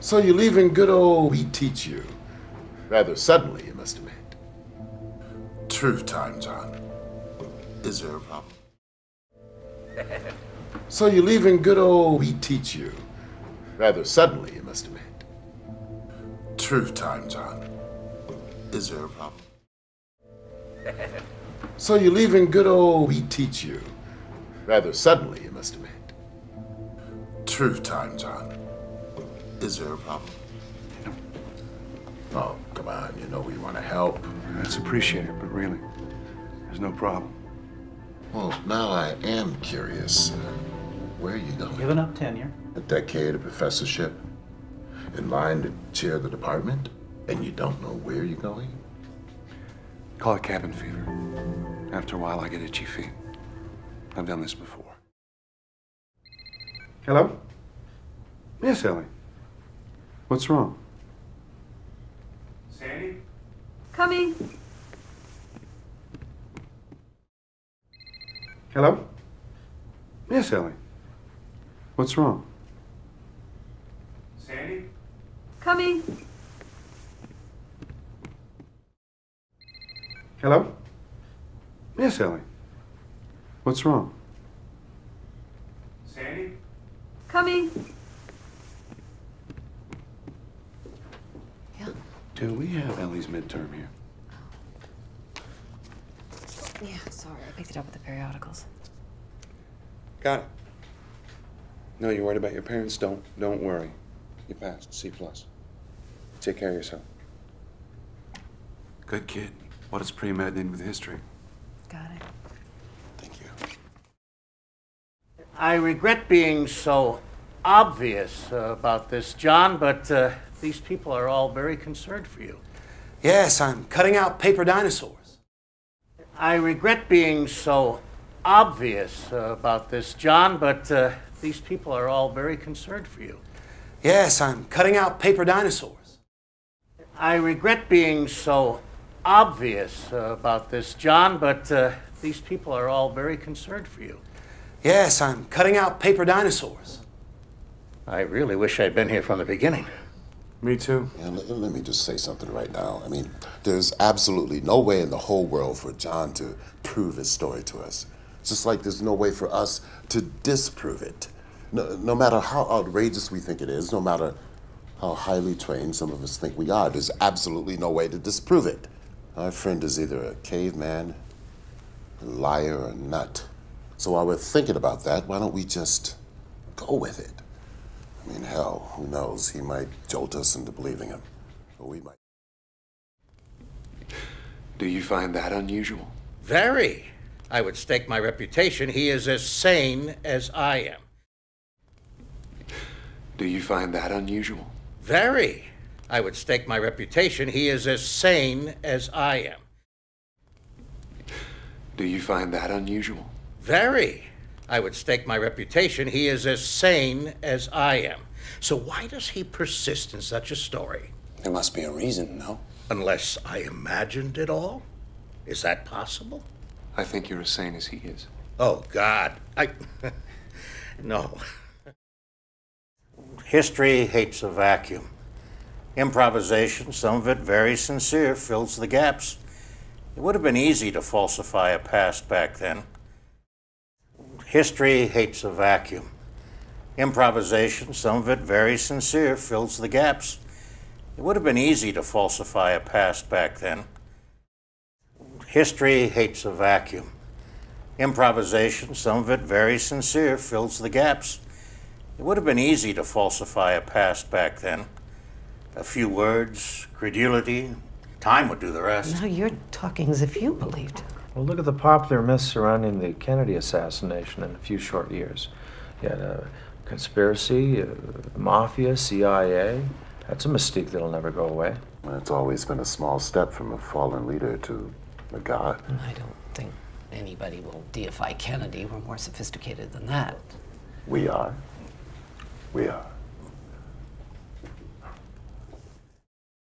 So you're leaving good old We Teach You. Rather suddenly, you must admit. Truth time, John. Is there a problem? So you're leaving good old We Teach You. Rather suddenly, you must admit. Truth time, John. Is there a problem? So you're leaving good old We Teach You. Rather suddenly, you must admit. Truth time, John. Is there a problem? Oh, come on, you know we want to help. That's appreciated, but really, there's no problem. Well, now I am curious. Uh, where are you going? Giving up tenure. A decade of professorship? In line to chair the department? And you don't know where you're going? Call it cabin fever. After a while, I get itchy feet. I've done this before. Hello? Yes, Ellie. What's wrong? Sandy? Coming. Hello? Yes, Ellie. What's wrong? Sandy? Coming. Hello? Yes, Ellie. What's wrong? Sandy? Coming. Do we have Ellie's midterm here? Yeah, sorry. I picked it up with the periodicals. Got it. No, you're worried about your parents? Don't don't worry. You passed. C plus. Take care of yourself. Good kid. What does pre-med need with history? Got it. Thank you. I regret being so obvious uh, about this, John, but uh, these people are all very concerned for you. Yes, I'm cutting out paper dinosaurs. I regret being so obvious uh, about this, John, but uh, these people are all very concerned for you. Yes, I'm cutting out paper dinosaurs. I regret being so obvious uh, about this, John, but uh, these people are all very concerned for you. Yes, I'm cutting out paper dinosaurs. I really wish I'd been here from the beginning. Me too. Yeah, let, let me just say something right now. I mean, there's absolutely no way in the whole world for John to prove his story to us. Just like there's no way for us to disprove it. No, no matter how outrageous we think it is, no matter how highly trained some of us think we are, there's absolutely no way to disprove it. Our friend is either a caveman, a liar, or a nut. So while we're thinking about that, why don't we just go with it? I mean, hell, who knows? He might jolt us into believing him. Or we might. Do you find that unusual? Very. I would stake my reputation he is as sane as I am. Do you find that unusual? Very. I would stake my reputation he is as sane as I am. Do you find that unusual? Very. I would stake my reputation he is as sane as I am. So why does he persist in such a story? There must be a reason, no? Unless I imagined it all? Is that possible? I think you're as sane as he is. Oh, God. I. no. History hates a vacuum. Improvisation, some of it very sincere, fills the gaps. It would have been easy to falsify a past back then. History hates a vacuum. Improvisation, some of it very sincere, fills the gaps. It would have been easy to falsify a past back then. History hates a vacuum. Improvisation, some of it very sincere, fills the gaps. It would have been easy to falsify a past back then. A few words, credulity, time would do the rest. Now you're talking as if you believed. Well, look at the popular myths surrounding the Kennedy assassination in a few short years. You had a conspiracy, uh, mafia, CIA. That's a mystique that'll never go away. It's always been a small step from a fallen leader to a god. I don't think anybody will deify Kennedy. We're more sophisticated than that. We are. We are.